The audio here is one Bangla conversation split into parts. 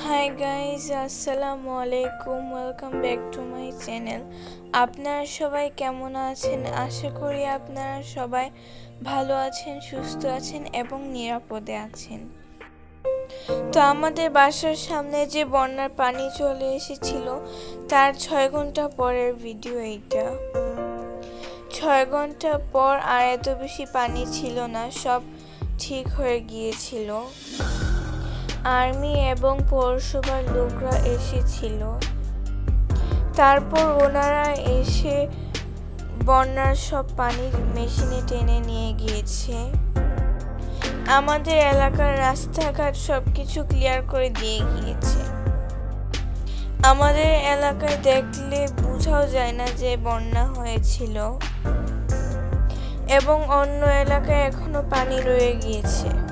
হাই গাইজ আসসালামু আলাইকুম welcome back to my channel আপনারা সবাই কেমন আছেন? আশা করি আপনারা সবাই ভালো আছেন, সুস্থ আছেন এবং নিরাপদে আছেন। তো আমাদের বাসার সামনে যে বন্যার পানি চলে এসেছিল, তার ছয় ঘণ্টা পরের ভিডিও এইটা। ছয় ঘণ্টা পর আর এত বেশি পানি ছিল না, সব ঠিক হয়ে গিয়েছিল। আর্মি এবং পৌরসভার লোকরা এসেছিল। তারপর ওনারা এসে বন্যার সব পানি মেশিনে টেনে নিয়ে গিয়েছে। আমাদের এলাকার রাস্তাঘাট সব কিছু ক্লিয়ার করে দিয়ে গিয়েছে। আমাদের এলাকায় দেখলে বোঝাও যায় না যে বন্যা হয়েছিল। এবং অন্য এলাকায় এখনও পানি রয়ে গিয়েছে।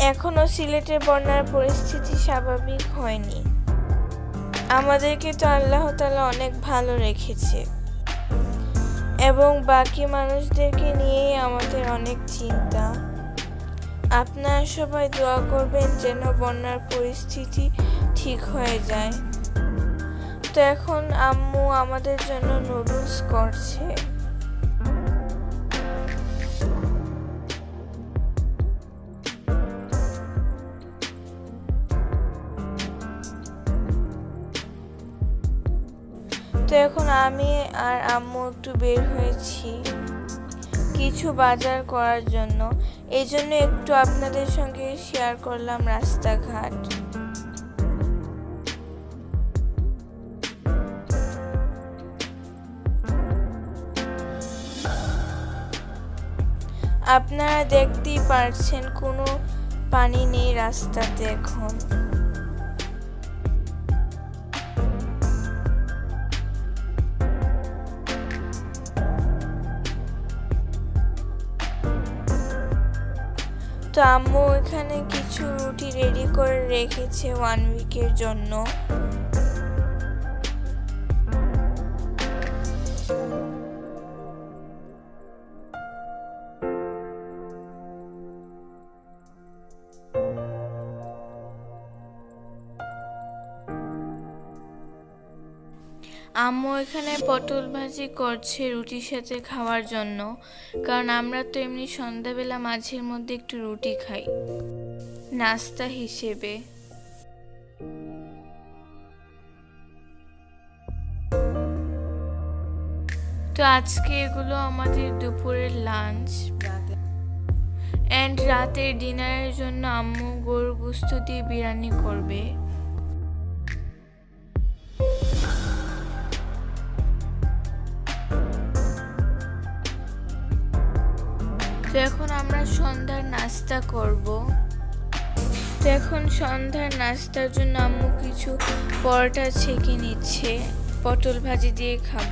এখনও সিলেটের বন্যার পরিস্থিতি স্বাভাবিক হয়নি। আমাদেরকে তো আল্লাহ তালা অনেক ভালো রেখেছে। এবং বাকি মানুষদেরকে নিয়েই আমাদের অনেক চিন্তা। আপনারা সবাই দোয়া করবেন যেন বন্যার পরিস্থিতি ঠিক হয়ে যায়। তো এখন আম্মু আমাদের জন্য নুডলস করছে। তো এখন আমি আর আম্মু একটু বের হয়েছি কিছু বাজার করার জন্য। এই জন্য একটু আপনাদের সঙ্গে শেয়ার করলাম রাস্তাঘাট। আপনারা দেখতেই পারছেন কোনো পানি নেই রাস্তাতে এখন। তো আম্মু এখানে কিছু রুটি রেডি করে রেখেছে ওয়ান উইকের জন্য। আম্মু এখানে পটল ভাজি করছে রুটির সাথে খাওয়ার জন্য। কারণ আমরা তো এমনি সন্ধ্যাবেলা মাঝের মধ্যে একটু রুটি খাই। নাস্তা হিসেবে। তো আজকে এগুলো আমাদের দুপুরের লাঞ্চ। অ্যান্ড রাতের ডিনারের জন্য আম্মু গরু গুস্ত দিয়ে বিরিয়ানি করবে। তো এখন আমরা সন্ধ্যার নাস্তা করব। তো এখন সন্ধ্যার নাস্তার জন্য আম্মু কিছু পরোটা ছেঁকে নিচ্ছে। পটল ভাজি দিয়ে খাব।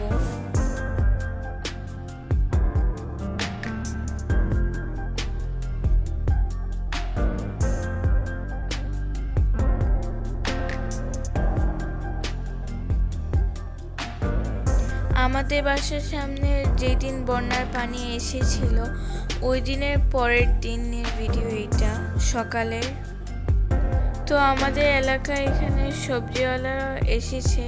আমাদের বাসার সামনে যেই দিন বন্যার পানি এসেছিল, ওই দিনের পরের দিনের ভিডিও এটা, সকালের। তো আমাদের এলাকায় এখানে সবজিওয়ালারা এসেছে।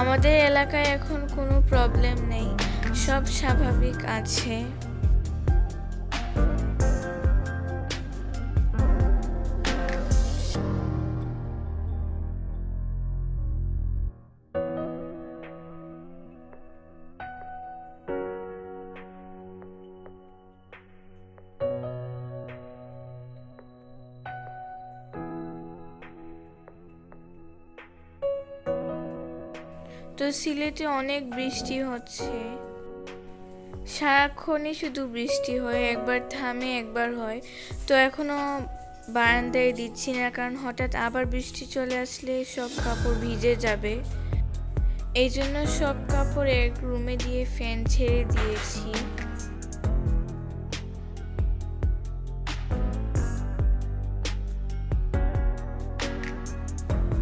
আমাদের এলাকায় এখন কোনো প্রবলেম নেই, সব স্বাভাবিক আছে। তো সিলেটে অনেক বৃষ্টি হচ্ছে। সারাক্ষণই শুধু বৃষ্টি হয়, একবার থামে, একবার হয়। তো এখনও বারান্দায় দিচ্ছি না, কারণ হঠাৎ আবার বৃষ্টি চলে আসলে সব কাপড় ভিজে যাবে। এই জন্য সব কাপড় এক রুমে দিয়ে ফ্যান ছেড়ে দিয়েছি।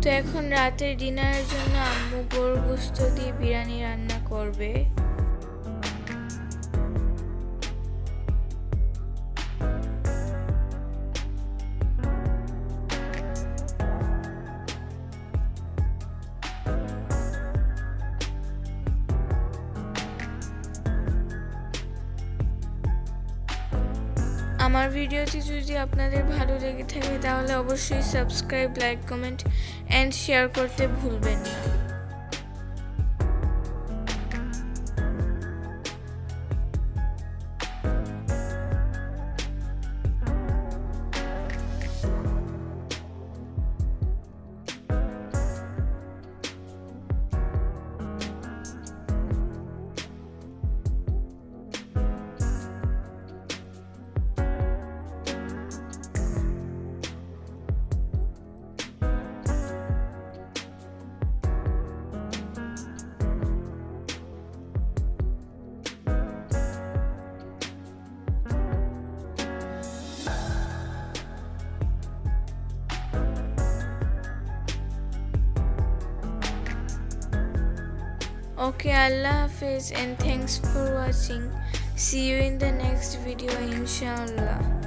তো এখন রাতের ডিনারের জন্য আম্মু গোর গুস্ত দিয়ে বিরিয়ানি রান্না করবে। আমার ভিডিওটি যদি আপনাদের ভালো লেগে থাকে, তাহলে অবশ্যই subscribe like comment and share করতে ভুলবেন না। Okay, Allah Hafiz and thanks for watching. See you in the next video, inshallah.